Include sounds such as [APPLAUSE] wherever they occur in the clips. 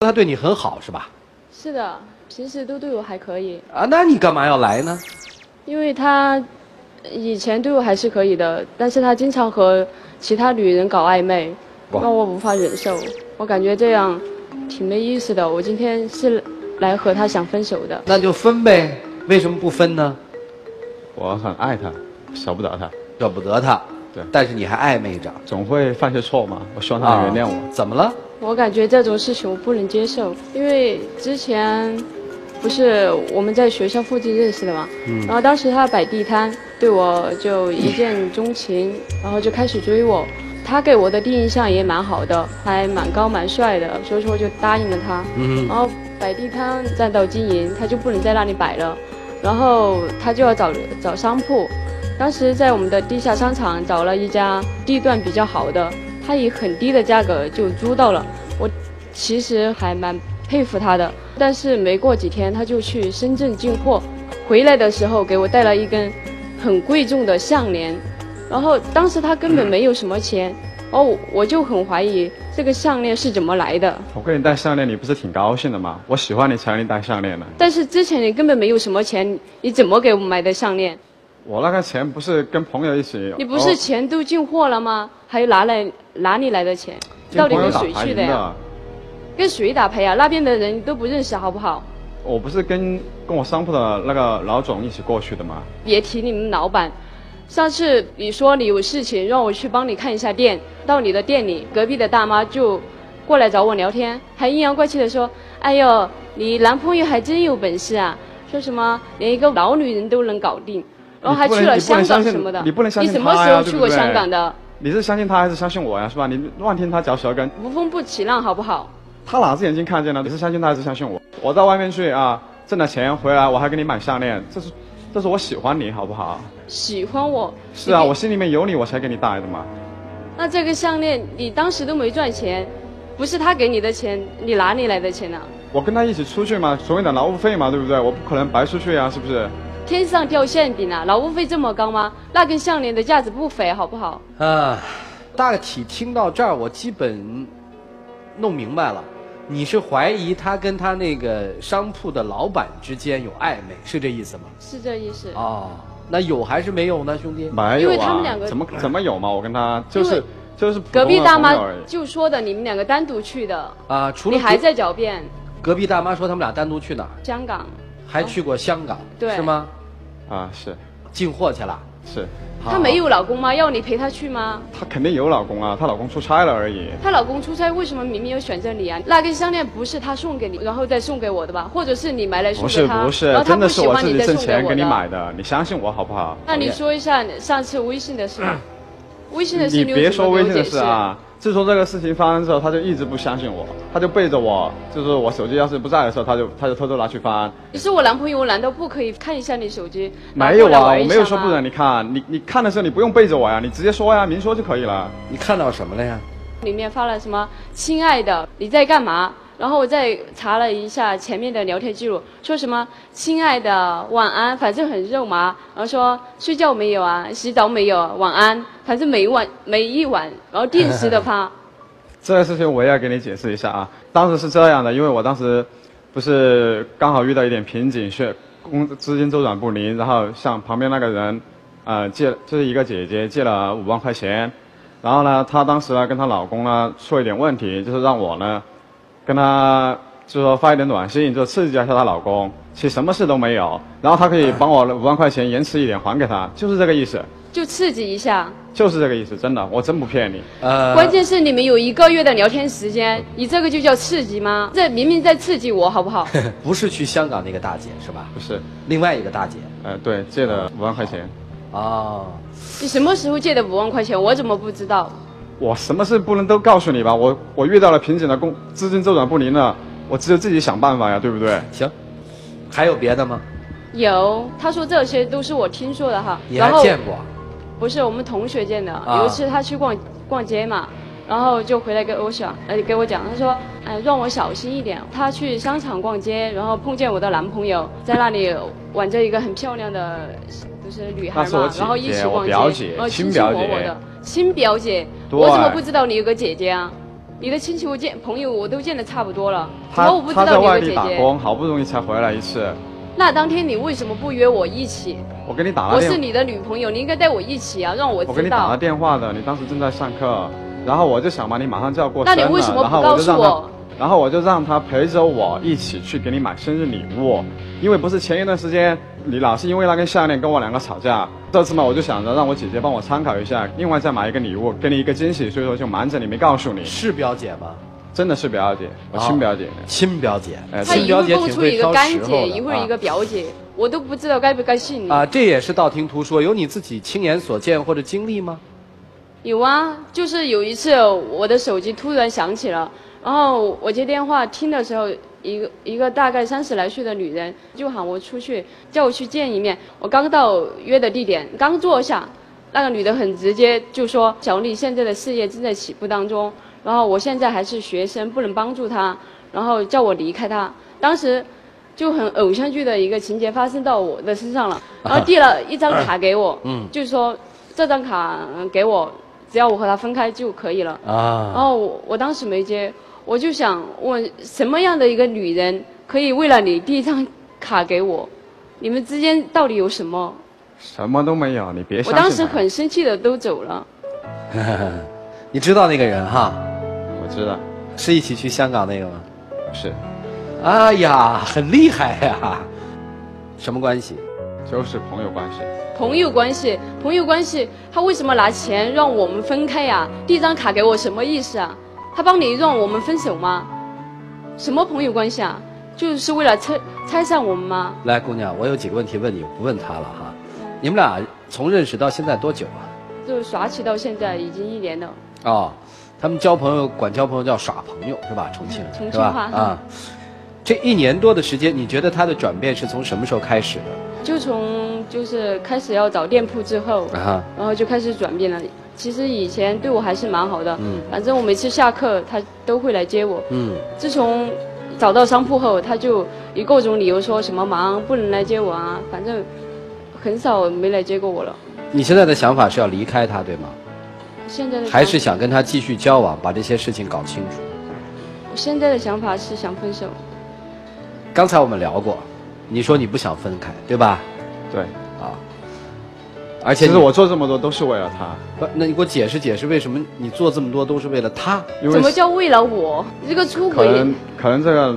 他对你很好是吧？是的，平时都对我还可以，啊，那你干嘛要来呢？因为他以前对我还是可以的，但是他经常和其他女人搞暧昧，让我无法忍受。我感觉这样挺没意思的。我今天是来和他想分手的。那就分呗，为什么不分呢？我很爱他，舍不得他，舍不得他，对但是你还暧昧着，总会犯些错嘛。我希望他能原谅我。啊怎么了？我感觉这种事情我不能接受，因为之前不是我们在学校附近认识的嘛，然后当时他摆地摊，对我就一见钟情，然后就开始追我。他给我的第一印象也蛮好的，还蛮高蛮帅的，所以说我就答应了他。嗯然后摆地摊占道经营，他就不能在那里摆了，然后他就要找找商铺。当时在我们的地下商场找了一家地段比较好的，他以很低的价格就租到了。我其实还蛮佩服他的，但是没过几天他就去深圳进货，回来的时候给我带了一根很贵重的项链，然后当时他根本没有什么钱，哦，我就很怀疑这个项链是怎么来的。我给你戴项链，你不是挺高兴的吗？我喜欢你才让你戴项链的。但是之前你根本没有什么钱，你怎么给我买的项链？我那个钱不是跟朋友一起，你不是哦钱都进货了吗？还有哪来哪里来的钱？到底跟谁去的呀？跟谁打牌呀？那边的人都不认识，好不好？我不是跟跟我商铺的那个老总一起过去的吗？别提你们老板。上次你说你有事情，让我去帮你看一下店，到你的店里，隔壁的大妈就过来找我聊天，还阴阳怪气的说：“哎呦，你男朋友还真有本事啊！说什么连一个老女人都能搞定，然后还去了香港什么的。你不能相信什么时候去过香港的？你是相信他还是相信我呀？是吧？你乱听他嚼舌根，无风不起浪，好不好？他哪只眼睛看见了？你是相信他还是相信我？我到外面去啊，挣了钱回来，我还给你买项链，这是这是我喜欢你，好不好？喜欢我？是啊，我心里面有你，我才给你戴的嘛。那这个项链你当时都没赚钱，不是他给你的钱，你哪里来的钱呢、我跟他一起出去嘛，所谓的劳务费嘛，对不对？我不可能白出去啊，是不是？天上掉馅饼啊！劳务费这么高吗？那根项链的价值不菲，好不好？啊，大体听到这儿，我基本弄明白了。你是怀疑他跟他那个商铺的老板之间有暧昧，是这意思吗？是这意思。哦，那有还是没有呢，兄弟？没有因为他们啊两个，怎么 [CLEARS THROAT] 怎么有嘛？我跟他就是就是隔壁大妈就说的，你们两个单独去的，啊，除了你还在狡辩。隔壁大妈说他们俩单独去哪儿，香港，还去过香港，对是吗？啊，是进货去了。是，她没有老公吗？要你陪她去吗？她肯定有老公啊，她老公出差了而已。她老公出差，为什么明明有选择你啊？那根项链不是她送给你，然后再送给我的吧？或者是你买来送不给她，是不是然后，她真的不喜欢是我自己你再送挣钱给你。买的，你相信我好不好？那你说一下上次微信的事吧。微信的事你别什么说微信的事啊！自从这个事情发生之后，他就一直不相信我，他就背着我，就是我手机要是不在的时候，他就他就偷偷拿去翻。你是我男朋友，我难道不可以看一下你手机？没有啊，我没有说不准你看，你你看的时候你不用背着我呀，你直接说呀，明说就可以了。你看到什么了呀？里面发了什么“亲爱的，你在干嘛？”然后我再查了一下前面的聊天记录，说什么“亲爱的，晚安”，反正很肉麻。然后说睡觉没有啊，洗澡没有，晚安，反正每晚每一晚，然后定时的发。这个事情我也要给你解释一下啊。当时是这样的，因为我当时不是刚好遇到一点瓶颈，是工资金周转不灵，然后向旁边那个人，呃，借就是一个姐姐借了五万块钱，然后呢，她当时呢跟她老公呢出了一点问题，就是让我呢跟她就是说发一点短信，就刺激一下她老公，其实什么事都没有，然后她可以帮我五万块钱延迟一点还给她，就是这个意思，就刺激一下。就是这个意思，真的，我真不骗你。呃，关键是你们有一个月的聊天时间，你这个就叫刺激吗？这明明在刺激我，好不好？[LAUGHS] 不是去香港那个大姐是吧？不是，另外一个大姐。呃，对，借了五万块钱。哦，你什么时候借的五万块钱？我怎么不知道？我什么事不能都告诉你吧？我我遇到了瓶颈了，工资金周转不灵了，我只有自己想办法呀，对不对？行，还有别的吗？有，他说这些都是我听说的哈。你然后还见过？不是我们同学见的，啊有一次他去逛逛街嘛，然后就回来给我讲，呃，给我讲，他说，哎，让我小心一点。他去商场逛街，然后碰见我的男朋友在那里挽着一个很漂亮的，就是女孩嘛，然后一起逛街，亲亲亲表姐我我的亲表姐，对我怎么不知道你有个姐姐啊？你的亲戚我见朋友我都见的差不多了，怎他么我不知他在道你有外地个姐姐？打工，好不容易才回来一次。那当天你为什么不约我一起？我给你打了我是你的女朋友，你应该带我一起啊，让我知我给你打了。电话的，你当时正在上课，然后我就想把，你马上就要过那生了，你为什么不告诉我？然后我就让他陪着我一起去给你买生日礼物，因为不是前一段时间你老是因为那根项链跟我两个吵架，这次嘛我就想着让我姐姐帮我参考一下，另外再买一个礼物给你一个惊喜，所以说就瞒着你没告诉你，是表姐吗？真的是表姐，我亲表姐。亲表姐，哎亲表姐蹦出一个挺会挑干姐，时候的啊一会儿一个表姐，我都不知道该不该信你。啊，这也是道听途说，有你自己亲眼所见或者经历吗？有啊，就是有一次我的手机突然响起了，然后我接电话听的时候，一个一个大概三十来岁的女人就喊我出去，叫我去见一面。我刚到约的地点，刚坐下，那个女的很直接就说：“小丽现在的事业正在起步当中，然后我现在还是学生，不能帮助她，然后叫我离开她。”当时就很偶像剧的一个情节发生到我的身上了，然后递了一张卡给我，嗯就是说这张卡嗯给我，只要我和他分开就可以了。然啊，后我我当时没接，我就想问什么样的一个女人可以为了你递一张卡给我？你们之间到底有什么？什么都没有，你别我当时很生气的都走了。[LAUGHS] 你知道那个人哈，我知道，是一起去香港那个吗？是，哎呀，很厉害呀！什么关系？就是朋友关系。朋友关系，朋友关系，他为什么拿钱让我们分开呀、递一张卡给我什么意思啊？他帮你让我们分手吗？什么朋友关系啊？就是为了拆拆散我们吗？来，姑娘，我有几个问题问你，我不问他了哈。你们俩从认识到现在多久啊？就耍起到现在已经一年了。哦，他们交朋友管交朋友叫耍朋友是吧？重庆？重庆话啊，这一年多的时间，你觉得他的转变是从什么时候开始的？就从就是开始要找店铺之后，啊，然后就开始转变了。其实以前对我还是蛮好的，嗯反正我每次下课他都会来接我。嗯，自从找到商铺后，他就以各种理由说什么忙不能来接我啊，反正很少没来接过我了。你现在的想法是要离开他，对吗？现在的还是想跟他继续交往，把这些事情搞清楚？我现在的想法是想分手。刚才我们聊过，你说你不想分开，对吧？对，啊，而且其实我做这么多都是为了他，不，那你给我解释解释，为什么你做这么多都是为了他？因为怎么叫为了我？你这个出轨可能可能这个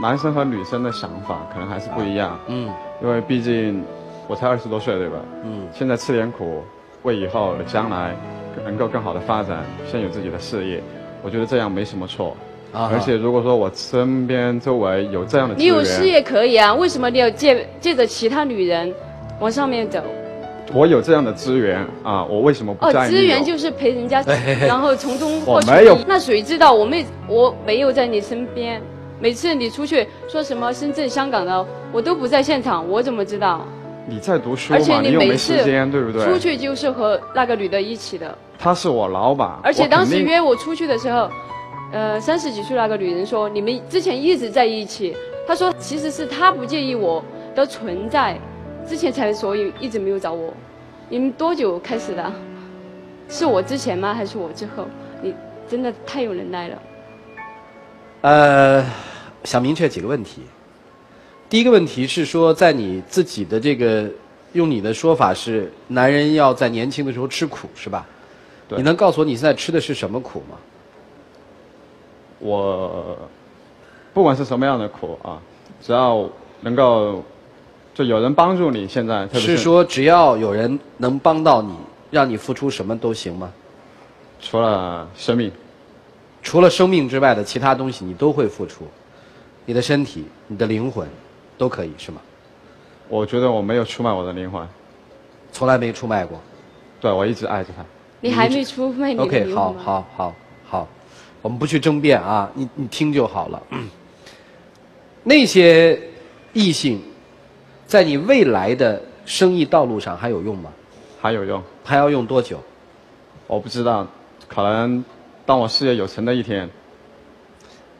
男生和女生的想法可能还是不一样，嗯因为毕竟我才二十多岁，对吧？嗯现在吃点苦，为以后的将来能够更好的发展，先有自己的事业，我觉得这样没什么错。啊而且如果说我身边周围有这样的，你有事业可以啊，为什么你要借借着其他女人往上面走？我有这样的资源啊，我为什么不哦，在意？资源就是陪人家，[LAUGHS] 然后从中获取我没有那谁知道我没我没有在你身边？每次你出去说什么深圳、香港的，我都不在现场，我怎么知道？你在读书而且你每次时间，对不对？出去就是和那个女的一起的，她是我老板，而且当时约我出去的时候，呃，三十几岁那个女人说你们之前一直在一起，她说其实是她不介意我的存在，之前才所以一直没有找我。你们多久开始的？是我之前吗？还是我之后？你真的太有能耐了。呃，想明确几个问题。第一个问题是说，在你自己的这个，用你的说法是，男人要在年轻的时候吃苦，是吧？对你能告诉我你现在吃的是什么苦吗？我不管是什么样的苦啊，只要能够就有人帮助你，现在特别是说只要有人能帮到你，让你付出什么都行吗？除了生命，除了生命之外的其他东西，你都会付出，你的身体、你的灵魂，都可以是吗？我觉得我没有出卖我的灵魂，从来没出卖过。对我一直爱着他。你还没出卖你的 OK，灵魂吗？好好好好，我们不去争辩啊，你你听就好了。那些异性，在你未来的生意道路上还有用吗？还有用，还要用多久？我不知道，可能当我事业有成的一天，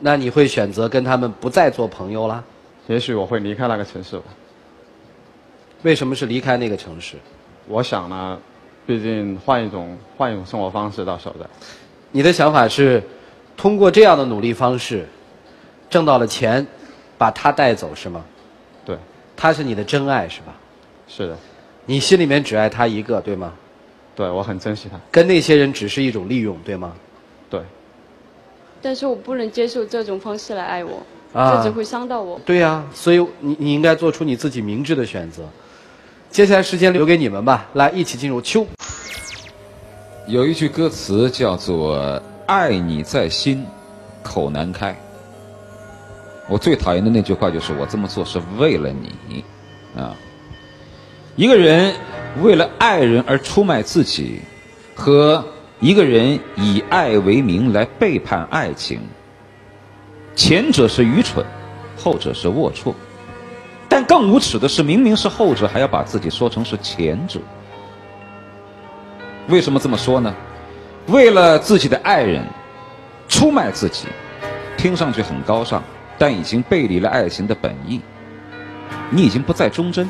那你会选择跟他们不再做朋友啦？也许我会离开那个城市吧。为什么是离开那个城市？我想呢，毕竟换一种换一种生活方式，到时候再。你的想法是，通过这样的努力方式，挣到了钱，把他带走是吗？对，他是你的真爱是吧？是的，你心里面只爱他一个对吗？对我很珍惜他。跟那些人只是一种利用对吗？对，但是我不能接受这种方式来爱我，啊这只会伤到我。对呀、所以你你应该做出你自己明智的选择。接下来时间留给你们吧，来一起进入秋。有一句歌词叫做“爱你在心，口难开”。我最讨厌的那句话就是“我这么做是为了你”，啊，一个人为了爱人而出卖自己，和一个人以爱为名来背叛爱情，前者是愚蠢，后者是龌龊。但更无耻的是，明明是后者，还要把自己说成是前者。为什么这么说呢？为了自己的爱人，出卖自己，听上去很高尚，但已经背离了爱情的本意。你已经不再忠贞。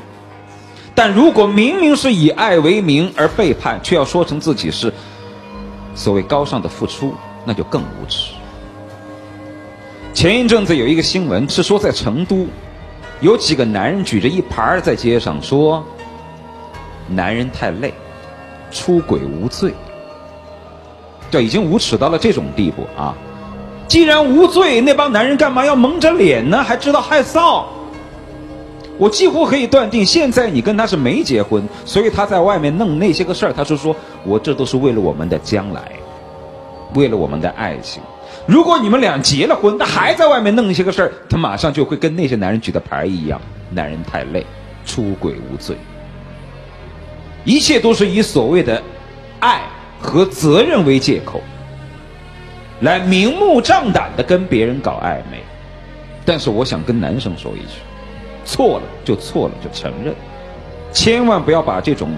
但如果明明是以爱为名而背叛，却要说成自己是所谓高尚的付出，那就更无耻。前一阵子有一个新闻是说，在成都，有几个男人举着一牌儿在街上说：“男人太累。”出轨无罪，这已经无耻到了这种地步啊！既然无罪，那帮男人干嘛要蒙着脸呢？还知道害臊？我几乎可以断定，现在你跟他是没结婚，所以他在外面弄那些个事儿，他是说我这都是为了我们的将来，为了我们的爱情。如果你们俩结了婚，他还在外面弄一些个事儿，他马上就会跟那些男人举的牌一样，男人太累，出轨无罪。一切都是以所谓的爱和责任为借口，来明目张胆的跟别人搞暧昧。但是我想跟男生说一句：错了就错了，就承认，千万不要把这种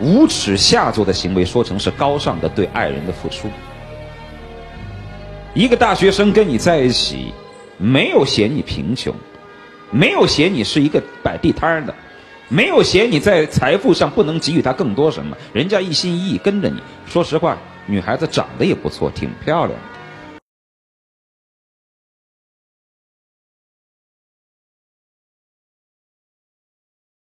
无耻下作的行为说成是高尚的对爱人的付出。一个大学生跟你在一起，没有嫌你贫穷，没有嫌你是一个摆地摊的。没有嫌你在财富上不能给予他更多什么，人家一心一意跟着你。说实话，女孩子长得也不错，挺漂亮的。